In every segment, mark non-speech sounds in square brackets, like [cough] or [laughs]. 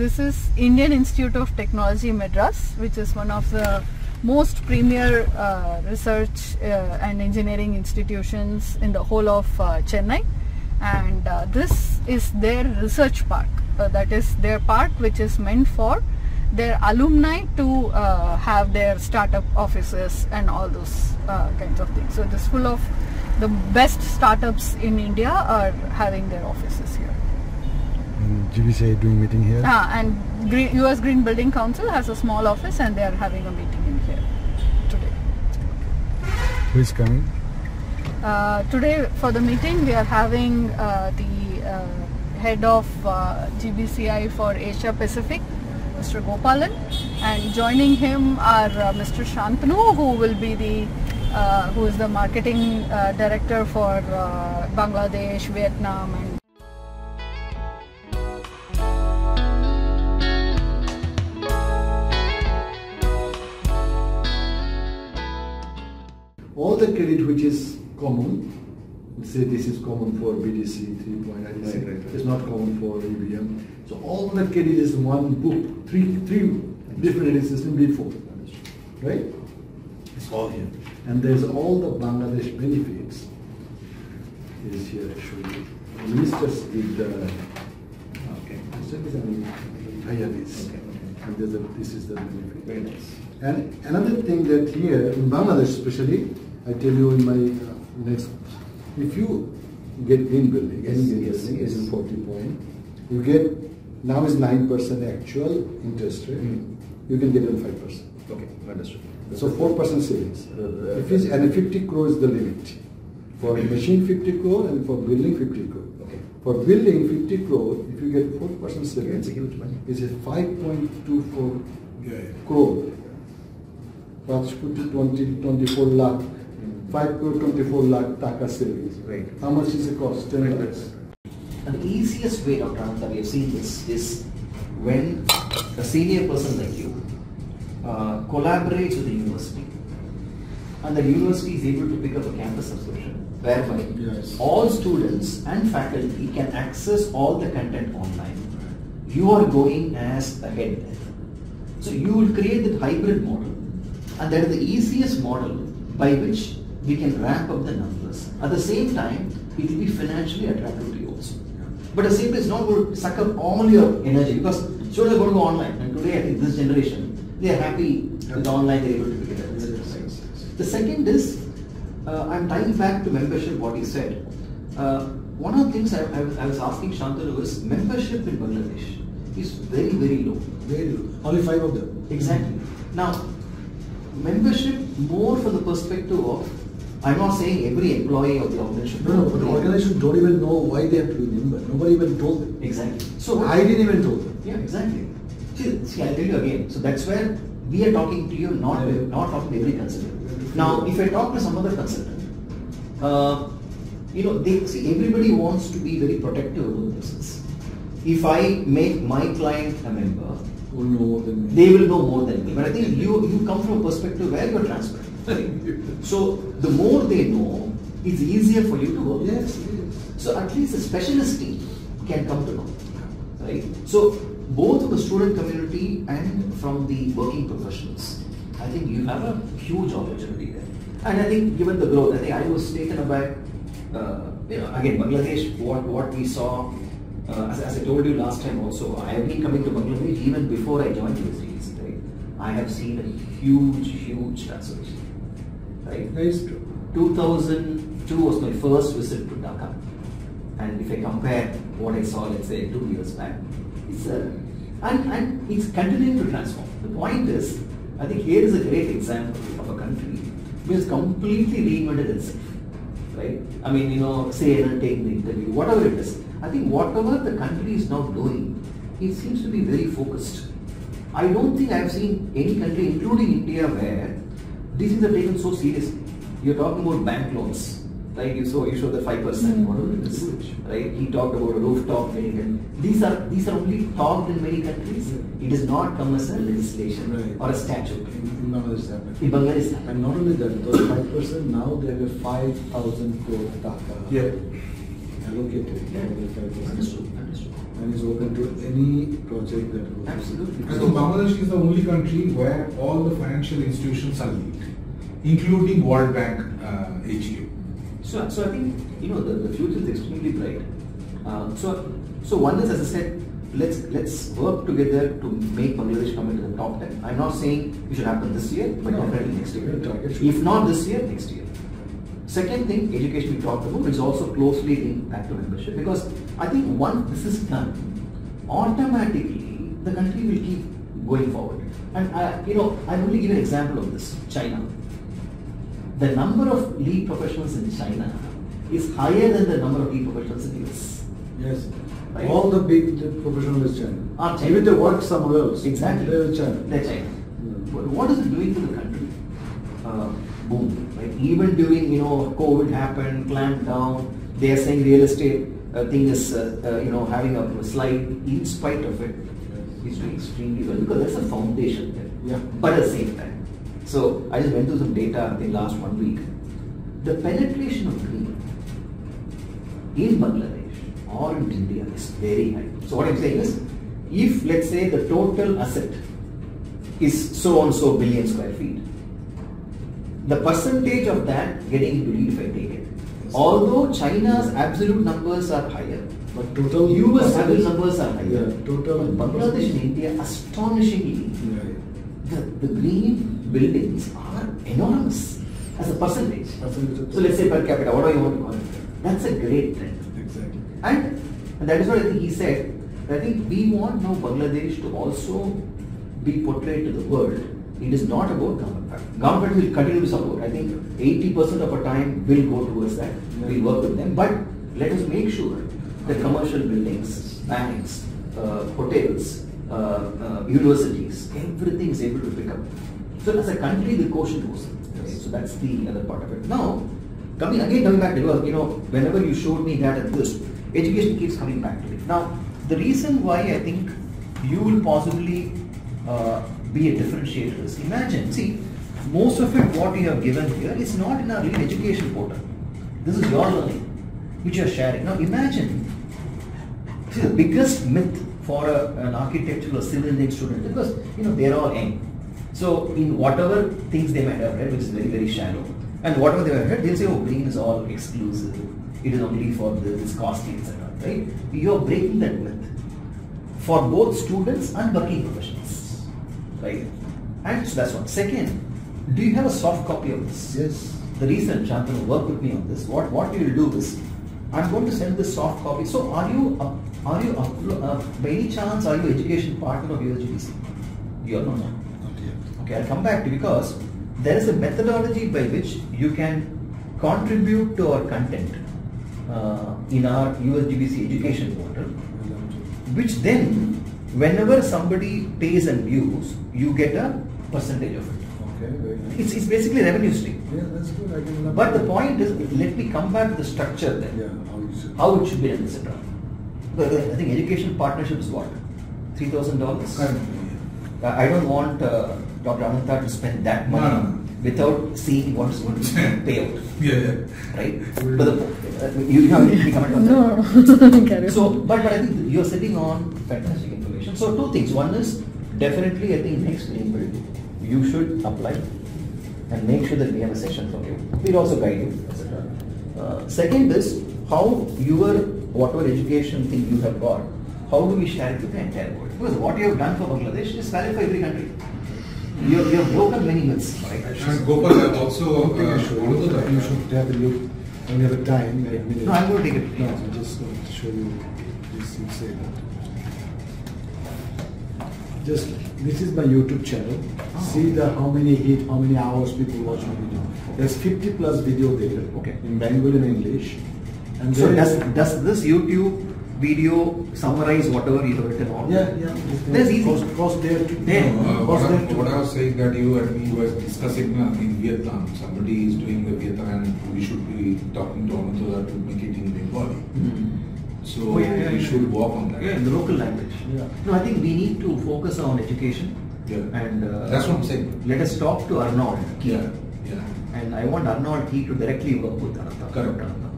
this is Indian Institute of Technology Madras, which is one of the most premier uh, research uh, and engineering institutions in the whole of uh, Chennai. And uh, this is their research park. Uh, that is their park which is meant for their alumni to uh, have their startup offices and all those uh, kinds of things. So it is full of the best startups in India are having their offices here. GBCI doing meeting here. Ah, and Green, US Green Building Council has a small office and they are having a meeting in here today. Who is coming? Uh, today for the meeting we are having uh, the uh, head of uh, GBCI for Asia Pacific, Mr. Gopalan, and joining him are uh, Mr. Santanu, who will be the uh, who is the marketing uh, director for uh, Bangladesh, Vietnam, and all the credit which is common, say this is common for BDC 3.0, Right, right, right. it's not common for EBM. So all the credit is one book, three three different credit system before, right? It's all here. And there's all the Bangladesh benefits is here actually. Ministers did the uh, Okay. Ministers and. Okay, okay. And there's a, this is the benefit. Very nice. And another thing that here in Bangladesh especially, I tell you in my uh, next, if you get green building, yes, any yes, building yes. is important point, you get, now is 9% actual interest rate, mm. you can get in 5%. Okay, understood. So 4% savings. Uh, if it's, and 50 crore is the limit. For machine 50 crore and for building 50 crore. Okay. For building 50 crore, if you get 4% savings, it's a 5.24 yeah, yeah. crore. That's 20, 24 lakh. 5 crore 24 lakh taka savings. Right. How much is the cost? 10 right. lakhs. And the easiest way, Dr. Ananta, that we have seen this is when a senior person like you uh, collaborates with the university and the university is able to pick up a campus subscription whereby yes. all students and faculty can access all the content online. You are going as a head. So you will create that hybrid model and that is the easiest model by which we can ramp up the numbers. At the same time, it will be financially attractive to you also. But the same is not going to suck up all your energy because students are going to go online. And today, I think this generation, they are happy with online, they're able to figure it. The second is, uh, I'm tying back to membership, what he said. Uh, one of the things I, I, was, I was asking Santanu is membership in Bangladesh is very, very low. Very low. Only five of them. Exactly. Now, membership more from the perspective of, I'm not saying every employee of the organization. No, no, but the organization don't even know why they have to be member. Nobody even told them. Exactly. So I didn't even told them. Yeah, exactly. See, see, I'll tell you again. So that's where we are talking to you, not Yeah. not talking to every consultant. Now, if I talk to some other consultant, uh, you know, they see everybody wants to be very protective of the business. If I make my client a member, know more than me. they will know more than me. But I think you you come from a perspective where you're transparent. [laughs] So the more they know, it's easier for you to work. Yes, yes. So at least the specialist team can come to know, right? So both from the student community and from the working professionals, I think you have a huge opportunity there. And I think given the growth, I think I was taken aback. Uh, you know, again, Bangladesh, what what we saw, uh, as, as I told you last time also, I have been coming to Bangladesh even before I joined USGBC, right? I have seen a huge, huge transformation, right? That is 2002 was my first visit to Dhaka. And if I compare what I saw, let's say, two years back, it's a, and, and it's continuing to transform. The point is, I think here is a great example of a country which has completely reinvented itself. Right? I mean, you know, say take the interview, whatever it is. I think whatever the country is now doing, it seems to be very focused. I don't think I've seen any country, including India, where these things are taken so seriously. You're talking about bank loans, right? You saw you showed the five percent, Mm. whatever it is, right? He talked about a rooftop getting These are these are only talked in many countries. It does not come as a legislation Right. or a statute. In in Bangladesh happened. In Bangladesh, And not only that, those five percent now they have a five thousand crore taka Yeah. allocated. Yeah. for the 5%. Understood, understood. and is open to any project that goes. Absolutely. I think Bangladesh is the only country where all the financial institutions are linked, including World Bank uh, HQ. So, so I think you know the, the future is extremely bright. Uh, so, so one is as I said, let's let's work together to make Bangladesh come into the top ten. I'm not saying it should happen this year, but No. definitely next year. Yeah, target should If not this year, next year. Second thing, education we talked about is also closely linked back to membership because I think once this is done, automatically the country will keep going forward. And I, you know, I only give an example of this: China. The number of LEED professionals in China is higher than the number of LEED professionals in the US. Yes. Right. All the big professionals China. Are China. Even they work somewhere else. Exactly. They're China. They're China. Yeah. But what is it doing to the country? Uh, boom. Right? Even during you know COVID happened, clamped down. They are saying real estate uh, thing is uh, uh, you know having a slide. In spite of it, it's doing extremely well because that's a foundation there. Yeah. But at the same time, so I just went through some data in last one week. The penetration of green in Bangladesh or in India is very high. So what I'm saying is, if let's say the total asset is so and so billion square feet, the percentage of that getting into LEED if I take it, although China's absolute numbers are higher, But total US absolute numbers are higher. Yeah, total Bangladesh and India, astonishingly, Yeah, the, the green buildings are enormous as a percentage. Percentage So let's say per capita, whatever you want to call it. That's a great trend. Exactly. And, and that is what I think he said. I think we want now Bangladesh to also be portrayed to the world. It is not about government. Government will continue to support. I think 80% of our time will go towards that. We'll work with them. But let us make sure that commercial buildings, banks, uh, hotels, universities, everything is able to pick up. So as a country, the quotient goes. Okay, so that's the other part of it. Now, coming again, coming back to work, you know, whenever you showed me that and this, education keeps coming back to it. Now, the reason why I think you will possibly uh, be a differentiator is imagine, see, most of it what you have given here is not in our real education portal. This is your learning, which you are sharing. Now, imagine, see, the biggest myth for a, an architectural or civil engineering student because you know they're all young. So in whatever things they might have read, which is very very shallow, and whatever they have read, they'll say, "Oh, green is all exclusive. It is only for this, costly, etc." Right? You are breaking that myth for both students and working professionals, right? And so that's one. Second, do you have a soft copy of this? Yes. The reason Santanu work with me on this, what what we will do is, I'm going to send this soft copy. So are you up, are you uplo- uh, by any chance are you education partner of USGBC? You are not. Not yet. Okay, I'll come back to you because there is a methodology by which you can contribute to our content uh, in our USGBC education portal, We'll have to- which then, whenever somebody pays and views, you get a percentage of it. Okay. It's, it's basically revenue stream. Yeah, that's good. I can. But the point is, let me come back to the structure then. Yeah, how should. How it should be done, etc. I think education partnership is what? Three thousand dollars. Currently, yeah. I don't want uh, Dr. Ananta to spend that No, money no, no. without seeing what is going to be [laughs] payout, Yeah, yeah. right? But the, uh, you, you have any comment on that? No. [laughs] So, but, but I think you're sitting on fantastic information. So, two things. One is definitely, I think next April, you should apply and make sure that we have a session for you. We'll also guide you, etc. Uh, second is how your whatever education thing you have got, how do we share it with the entire world? Because what you have done for Bangladesh is valid for every country. You have, you have broken many myths, right? And Gopal, I also One thing I uh, show although you, the- that you should have a look when you have a time, eight minutes. No, I'm going to take it. No, I'm just going to show you this and say that. Just, this is my YouTube channel. Oh. See the how many hit, how many hours people watch my video. There's 50 plus video there. Okay. In Bengali and English. And So does, does this YouTube video summarize whatever you have written on? Yeah, yeah. That's easy. Cost, cost there too. There. No, uh, Cost what, I, there too. what I was saying that you and me were discussing uh, in Vietnam. Somebody is doing the Vietnam and we should be talking to Anantara to make it in Bengali. Mhm. So Oh, yeah, yeah, we should work on that. Yeah, in the local language. Yeah. No, I think we need to focus on education. Yeah. And uh, That's what I'm saying. Let us talk to Arnold. Key. Yeah, yeah. And I want Arnold Key to directly work with Ananta. Correct. Ananta.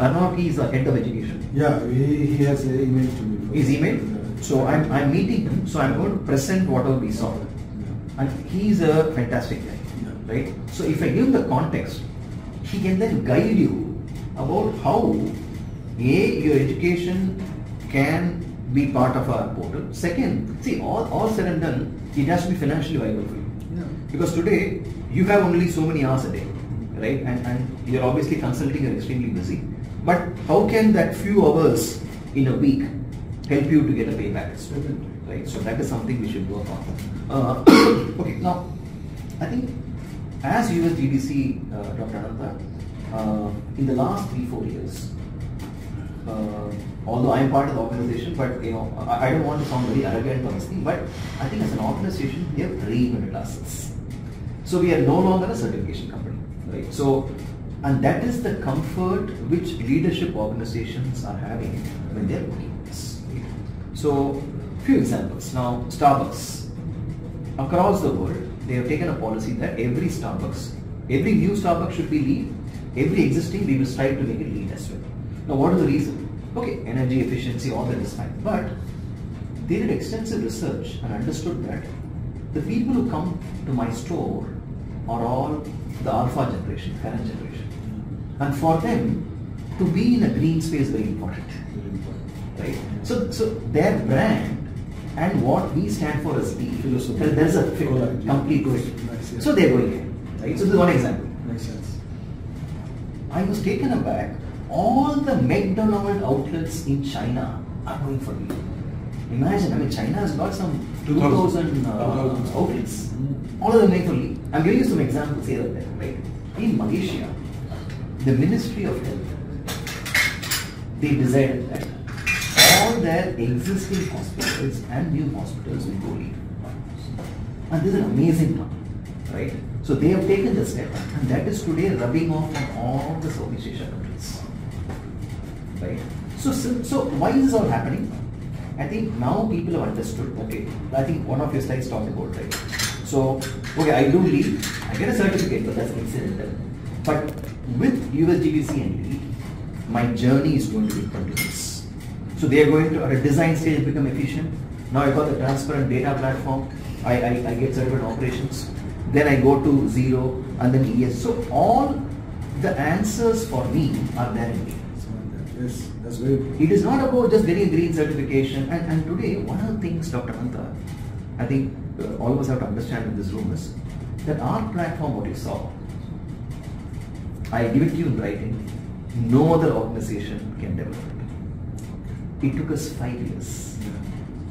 Arnold Key is the head of education. Yeah, he, he has emailed to me email. his email. So I'm, I'm meeting him, so I'm going to present whatever we saw. Yeah. And he's a fantastic guy, Yeah. right? So if I give the context, he can then guide you about how A, your education can be part of our portal. Second, see, all, all said and done, it has to be financially viable for you. Yeah. Because today, you have only so many hours a day, right? And, and you're obviously consulting, you're extremely busy. But how can that few hours in a week help you to get a payback? Right? So that is something we should work on. Uh, [coughs] okay, now, I think as USGBC, uh, Dr. Ananta, uh, in the last three, four years, Uh, although I am part of the organization, but you know, I, I don't want to sound very arrogant on this thing, but I think as an organization, we have reinvented ourselves. So we are no longer a certification company, right? So, and that is the comfort which leadership organizations are having when they are working with us. So, few examples. Now, Starbucks, across the world, they have taken a policy that every Starbucks, every new Starbucks should be LEED. Every existing, we will strive to make it LEED as well. Now, what is the reason? Okay, energy efficiency, all that is fine. But they did extensive research and understood that the people who come to my store are all the alpha generation, current generation. And for them, to be in a green space is very important right? So, so their brand and what we stand for as the Philosophy. there's a fit, complete yeah. So they're going in, right? So this is one example. Makes sense. I was taken aback. All the McDonald outlets in China are going for LEED. Imagine, I mean, China has got some 2,000 2,000 uh, outlets. All of them make for LEED. I'm giving you some examples here and there, right? In Malaysia, the Ministry of Health, they decided that all their existing hospitals and new hospitals will go LEED. And this is an amazing one, right? So they have taken the step, and that is today rubbing off on all the Southeast Asia countries, right? So, so, so why is this all happening? I think now people have understood. Okay, I think one of your slides talked about right. So, okay, I do LEED, I get a certificate, but that's incidental. But with USGBC and LEED, my journey is going to be continuous. So they are going to at a design stage become efficient. Now I got the transparent data platform. I, I, I get certified operations. Then I go to zero and then ES. So all the answers for me are there in me. Yes, that's very. It is not about just getting a green certification. And, and today, one of the things, Dr. Ananta, I think uh, all of us have to understand in this room is that our platform, what you saw, I give it to you in writing, no other organization can develop it. It took us five years. Yeah.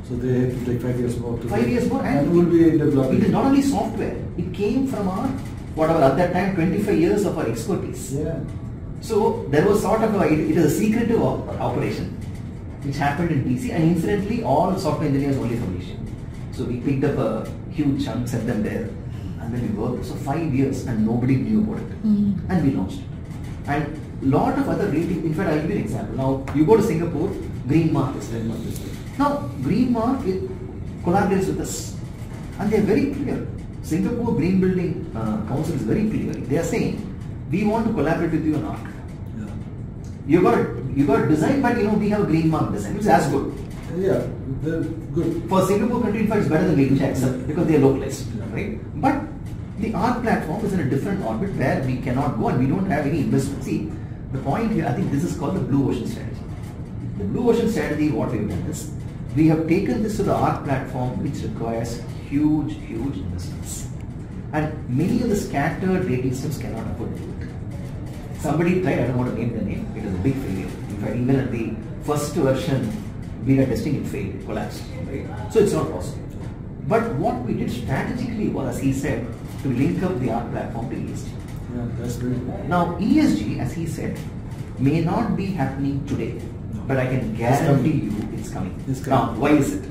So they have to take five years more to Five years more, and, and will be developing. It is not only software; it came from our whatever at that time 25 years of our expertise. Yeah. So there was sort of a, it, it is a secretive op- operation which happened in DC and incidentally all software engineers only from Asia. So we picked up a huge chunk, set them there and then we worked. So five years and nobody knew about it. And we launched it. And lot of other rating, in fact I'll give you an example. Now you go to Singapore, Green Mark is there. Now Green Mark it collaborates with us and they're very clear. Singapore Green Building uh, Council is very clear. They are saying, we want to collaborate with you on Arc. Yeah. You got you got design, but you know we have a green mark design, which is as good. Yeah, they're good. For Singapore country, in fact, it's better than which I because they are localized, Yeah. right? But the Arc platform is in a different orbit where we cannot go and we don't have any investment. See, the point here, I think this is called the blue ocean strategy. The blue ocean strategy, what we've done is we have taken this to the Arc platform, which requires huge, huge investments. And many of the scattered rating systems cannot afford to do it. Somebody tried, I don't want to name the name, it was a big failure. In fact, even at the first version, beta testing, it failed, it collapsed. Right? So it's not possible. But what we did strategically was, as he said, to link up the Arc platform to ESG. Yeah, that's good. Now, ESG, as he said, may not be happening today, No. but I can guarantee coming. you it's coming. It's coming. Now, why is it?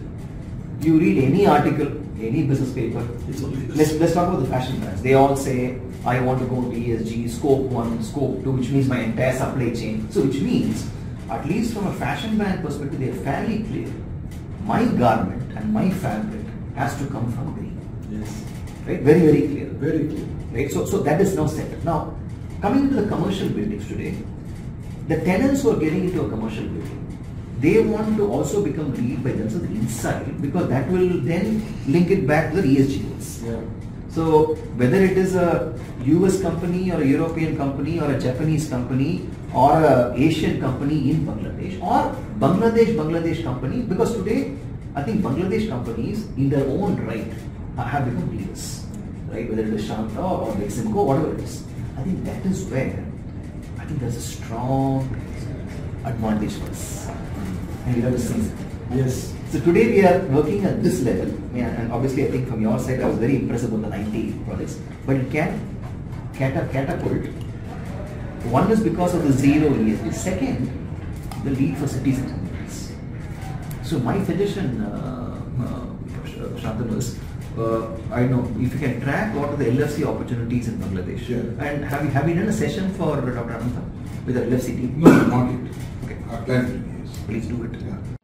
You read any article, any business paper, It's let's, let's talk about the fashion brands. They all say, I want to go to ESG, scope 1, scope 2, which means my entire supply chain. So, which means, at least from a fashion brand perspective, they are fairly clear. My garment and my fabric has to come from green. Yes. Right? Very, very clear. Very clear. Right? So, so that is now set. Now, coming to the commercial buildings today, the tenants who are getting into a commercial building, they want to also become LEED by themselves inside because that will then link it back to the ESG goals. Yeah. So whether it is a US company or a European company or a Japanese company or a Asian company in Bangladesh or Bangladesh Bangladesh company because today I think Bangladesh companies in their own right have become leaders, right? Whether it is Shanta or Beximco, whatever it is. I think that is where I think there's a strong advantage for us. And we have to seize it. Yes. So today we are working at this level, yeah, and obviously I think from your side I was very impressed about the 90 projects, but it can cata- catapult. One is because of the zero ESG. Second, the LEED for cities and communities. So my suggestion, uh, uh, Santanu, is uh, I know if you can track what are the LFC opportunities in Bangladesh. Sure. And have you have you done a session for Dr. Ananta with the LFC team? No, not yet. Okay. I plan to, yes. Please do it. Yeah.